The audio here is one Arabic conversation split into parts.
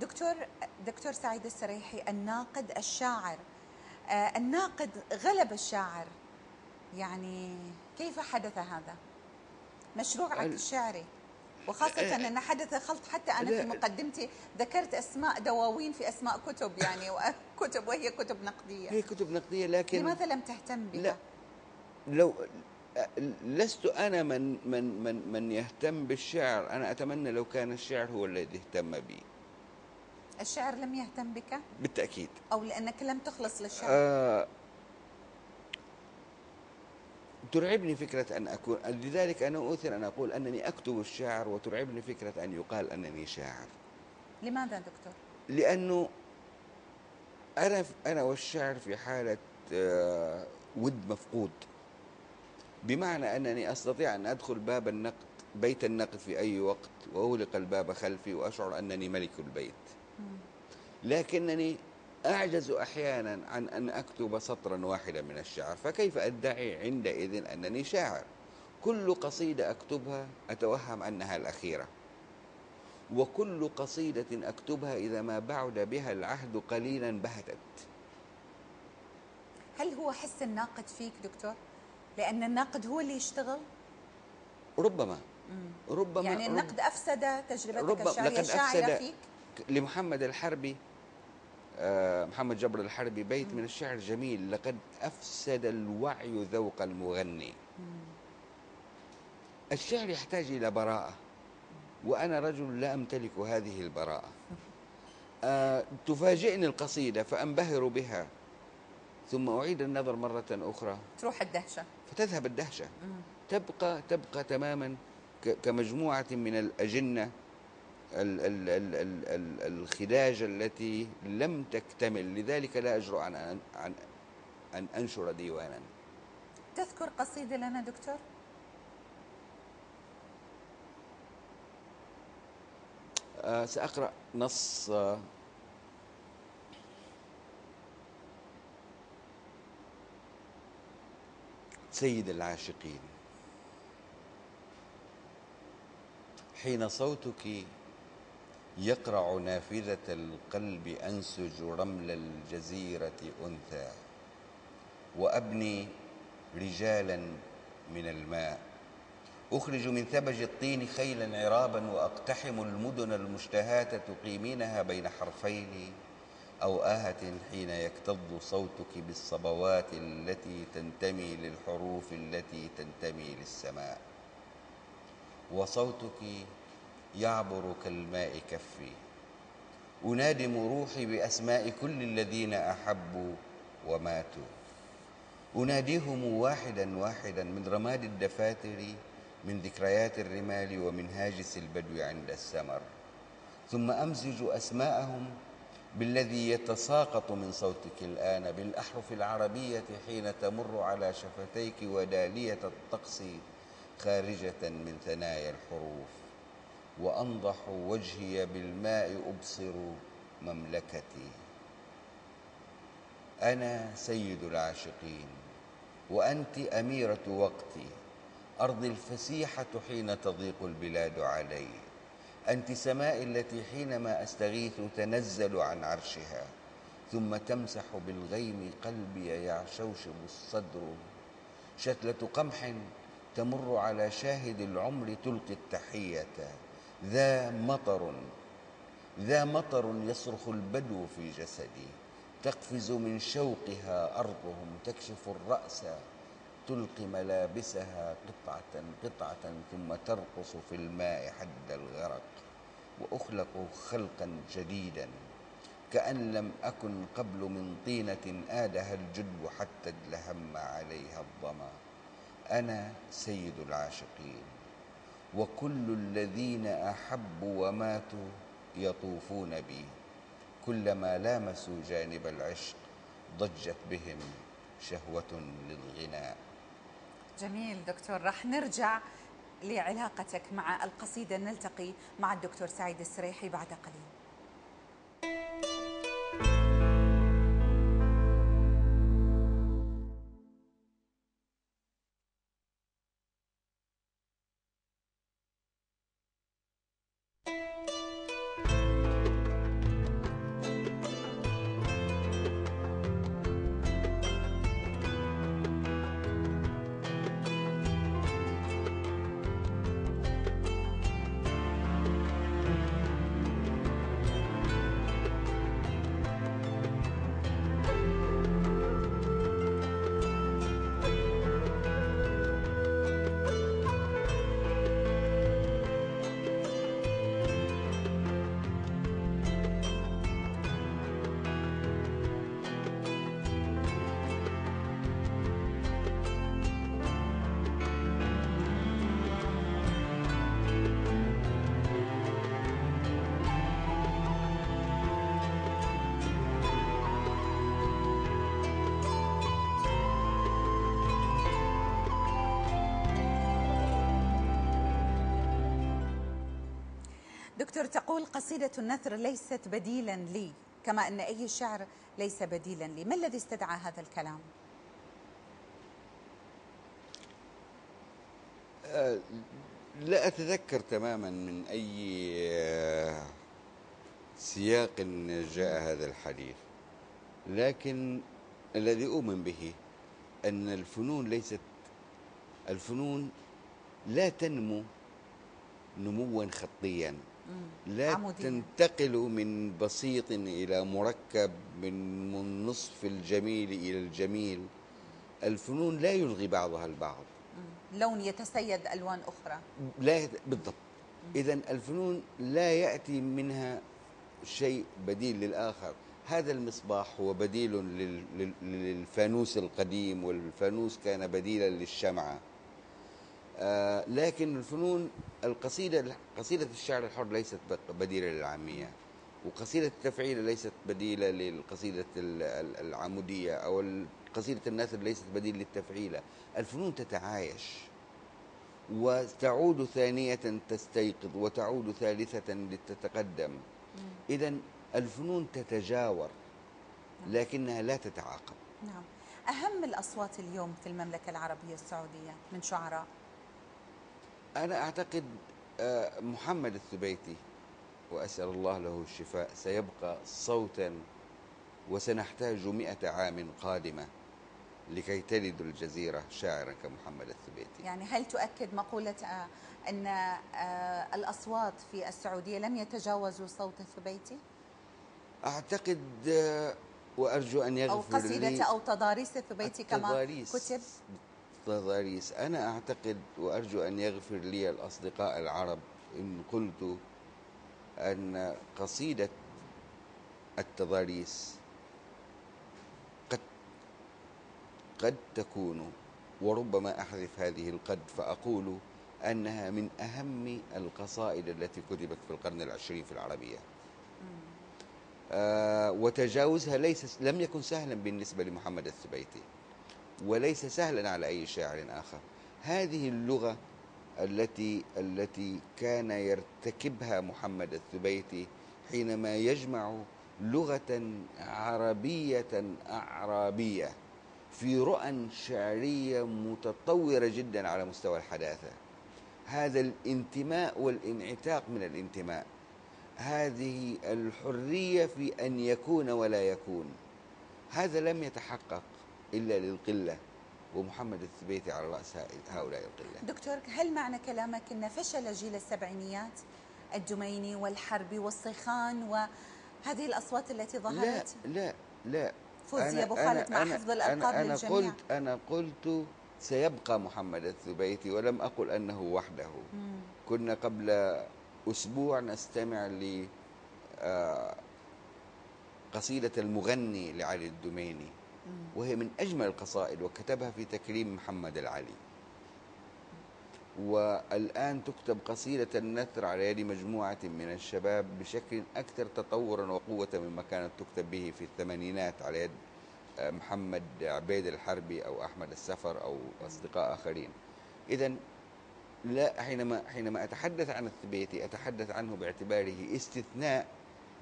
دكتور دكتور سعيد السريحي الناقد الشاعر. آه، الناقد غلب الشاعر. يعني كيف حدث هذا؟ مشروعك الشعري. وخاصة آه، أن حدث خلط حتى أنا في مقدمتي ذكرت أسماء دواوين في أسماء كتب يعني كتب وهي كتب نقدية. هي كتب نقدية لكن لماذا لم تهتم بها؟ لا. لو لست أنا من من من من يهتم بالشعر. أنا أتمنى لو كان الشعر هو الذي اهتم بي. الشعر لم يهتم بك؟ بالتأكيد أو لأنك لم تخلص للشعر؟ آه ترعبني فكرة أن أكون لذلك أنا أؤثر أن أقول أنني أكتب الشعر وترعبني فكرة أن يقال أنني شاعر لماذا دكتور؟ لأنه أنا أنا والشعر في حالة آه، ود مفقود بمعنى أنني أستطيع أن أدخل باب النقد بيت النقد في أي وقت وأغلق الباب خلفي وأشعر أنني ملك البيت لكنني أعجز أحيانا عن أن أكتب سطرا واحدا من الشعر فكيف أدعي عندئذ أنني شاعر كل قصيدة أكتبها أتوهم أنها الأخيرة وكل قصيدة أكتبها إذا ما بعد بها العهد قليلا بهتت هل هو حس الناقد فيك دكتور؟ لأن الناقد هو اللي يشتغل؟ ربما ربما يعني النقد أفسد تجربتك ربما الشعرية شاعرة فيك؟ لمحمد الحربي آه، محمد جبر الحربي بيت من الشعر جميل لقد أفسد الوعي ذوق المغني. الشعر يحتاج إلى براءة وأنا رجل لا أمتلك هذه البراءة. أه تفاجئني القصيدة فأنبهر بها ثم أعيد النظر مرة أخرى. تروح الدهشة. فتذهب الدهشة. تبقى تبقى تماما كمجموعة من الأجنة ال ال ال ال ال الخداج التي لم تكتمل. لذلك لا أجرؤ عن أن, عن أن أنشر ديوانا. تذكر قصيدة لنا دكتور؟ آه سأقرأ نص آه سيد العاشقين. حين صوتك يقرع نافذة القلب أنسج رمل الجزيرة أنثى وأبني رجالا من الماء. أخرج من ثبج الطين خيلا عرابا وأقتحم المدن المشتهاة تقيمينها بين حرفين أو آهة حين يكتظ صوتك بالصبوات التي تنتمي للحروف التي تنتمي للسماء. وصوتك يعبر كالماء كفي. أنادم روحي بأسماء كل الذين أحبوا وماتوا. أناديهم واحدا واحدا من رماد الدفاتر من ذكريات الرمال ومن هاجس البدو عند السمر ثم أمزج أسماءهم بالذي يتساقط من صوتك الآن بالأحرف العربية حين تمر على شفتيك ودالية الطقس خارجة من ثنايا الحروف. وأنضح وجهي بالماء أبصر مملكتي. أنا سيد العاشقين وأنت أميرة وقتي. أرضي الفسيحة حين تضيق البلاد علي. أنت سماء التي حينما أستغيث تنزل عن عرشها ثم تمسح بالغيم قلبي يعشوشب الصدر. شتلة قمح تمر على شاهد العمر تلقي التحية. ذا مطر ذا مطر يصرخ البدو في جسدي. تقفز من شوقها أرضهم تكشف الرأس تلقي ملابسها قطعة قطعة ثم ترقص في الماء حد الغرق. وأخلق خلقا جديدا كأن لم أكن قبل من طينة آدها الجدب حتى ادلهم عليها الظما أنا سيد العاشقين. وكل الذين أحبوا وماتوا يطوفون بي. كلما لامسوا جانب العشق ضجت بهم شهوة للغناء جميل دكتور راح نرجع لعلاقتك مع القصيدة. نلتقي مع الدكتور سعيد السريحي بعد قليل. دكتور تقول قصيدة النثر ليست بديلا لي كما أن أي شعر ليس بديلا لي. ما الذي استدعى هذا الكلام؟ آه، لا أتذكر تماما من أي آه، سياق جاء هذا الحديث. لكن الذي أؤمن به أن الفنون ليست الفنون لا تنمو نموا خطيا. لا. تنتقل من بسيط إلى مركب من النصف الجميل إلى الجميل. الفنون لا يلغي بعضها البعض. لون يتسيد ألوان أخرى. لا يت... بالضبط. إذا الفنون لا يأتي منها شيء بديل للآخر. هذا المصباح هو بديل لل... للفانوس القديم والفانوس كان بديلا للشمعة. لكن الفنون القصيدة قصيدة الشعر الحر ليست بديلة للعامية وقصيدة التفعيل ليست بديلة للقصيدة العمودية أو قصيدة النثر ليست بديل للتفعيلة الفنون تتعايش وتعود ثانية تستيقظ وتعود ثالثة لتتقدم. إذا الفنون تتجاور نعم. لكنها لا تتعاقب. نعم. أهم الأصوات اليوم في المملكة العربية السعودية من شعراء؟ أنا أعتقد آه، محمد الثبيتي وأسأل الله له الشفاء سيبقى صوتا وسنحتاج مئة عام قادمة لكي تلد الجزيرة شاعرا كمحمد الثبيتي. يعني هل تؤكد مقولة آه، أن آه، الأصوات في السعودية لم يتجاوزوا صوت الثبيتي؟ أعتقد وأرجو أن يغفر أو قصيدة لي أو تضاريس الثبيتي كما كتب؟ تضاريس أنا أعتقد وأرجو أن يغفر لي الأصدقاء العرب إن قلت أن قصيدة التضاريس قد قد تكون وربما أحذف هذه القد فأقول أنها من أهم القصائد التي كتبت في القرن العشرين في العربية. آه وتجاوزها ليس لم يكن سهلا بالنسبة لمحمد الثبيتي وليس سهلا على أي شاعر آخر. هذه اللغة التي التي كان يرتكبها محمد الثبيتي حينما يجمع لغة عربية أعرابية في رؤى شعرية متطورة جدا على مستوى الحداثة. هذا الانتماء والانعتاق من الانتماء. هذه الحرية في أن يكون ولا يكون. هذا لم يتحقق. إلا للقلة ومحمد الثبيتي على رأس هؤلاء القلة. دكتور هل معنى كلامك أن فشل جيل السبعينيات؟ الدميني والحربي والصيخان وهذه الأصوات التي ظهرت؟ لا لا. لا فوزي أبو خالد مع حفظ الألقاب أنا, أنا قلت أنا قلت سيبقى محمد الثبيتي ولم أقل أنه وحده. مم. كنا قبل أسبوع نستمع ل آه، قصيدة المغني لعلي الدميني وهي من أجمل القصائد وكتبها في تكريم محمد العلي. والآن تكتب قصيدة النثر على يد مجموعة من الشباب بشكل أكثر تطورا وقوة مما كانت تكتب به في الثمانينات على يد آه، محمد عبيد الحربي أو أحمد السفر أو أصدقاء آخرين. إذا لا حينما حينما أتحدث عن الثبيتي أتحدث عنه باعتباره استثناء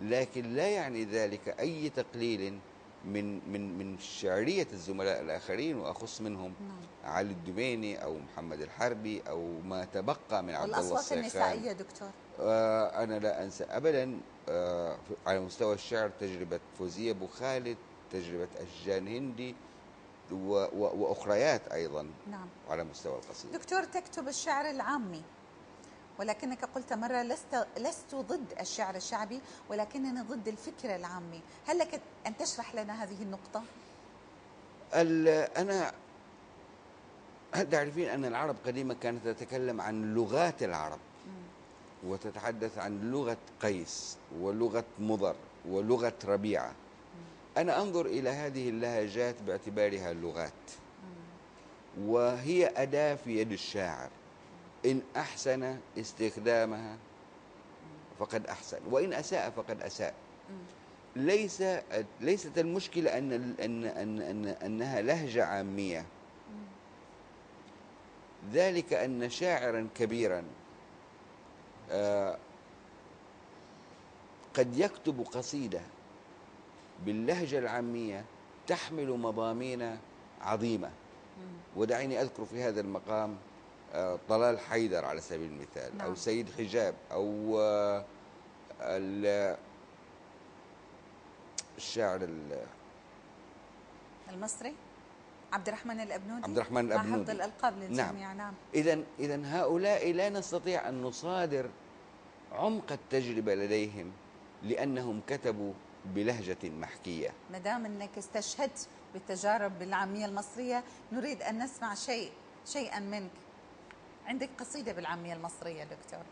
لكن لا يعني ذلك أي تقليل من من من شعرية الزملاء الآخرين وأخص منهم نعم. علي الدميني أو محمد الحربي أو ما تبقى من عبد الله والأصوات النسائية دكتور آه أنا لا أنسى ابدا آه على مستوى الشعر تجربة فوزية أبو خالد تجربة أشجان هندي وأخريات أيضا نعم. على مستوى القصيدة دكتور تكتب الشعر العامي ولكنك قلت مرة لست, لست ضد الشعر الشعبي ولكنني ضد الفكر العامي. هل لك أن تشرح لنا هذه النقطة؟ أنا هل تعرفين أن العرب قديما كانت تتكلم عن لغات العرب وتتحدث عن لغة قيس ولغة مضر ولغة ربيعة. أنا أنظر إلى هذه اللهجات باعتبارها لغات. وهي أداة في يد الشاعر. إن أحسن استخدامها فقد أحسن وإن أساء فقد أساء. ليس ليست المشكلة أن أن أن أن أنها لهجة عامية. ذلك أن شاعرا كبيرا آه، قد يكتب قصيدة باللهجة العامية تحمل مضامين عظيمة. ودعيني أذكر في هذا المقام طلال حيدر على سبيل المثال نعم. أو سيد حجاب أو آه، ال- الشاعر ال- المصري؟ عبد الرحمن الأبنودي؟ عبد الرحمن مع حفظ. الألقاب للجميع نعم. إذا إذا هؤلاء لا نستطيع أن نصادر عمق التجربة لديهم لأنهم كتبوا بلهجة محكية. ما دام إنك استشهدت بالتجارب العامية المصرية نريد أن نسمع شيء شيئا منك. عندك قصيدة بالعامية المصرية دكتور؟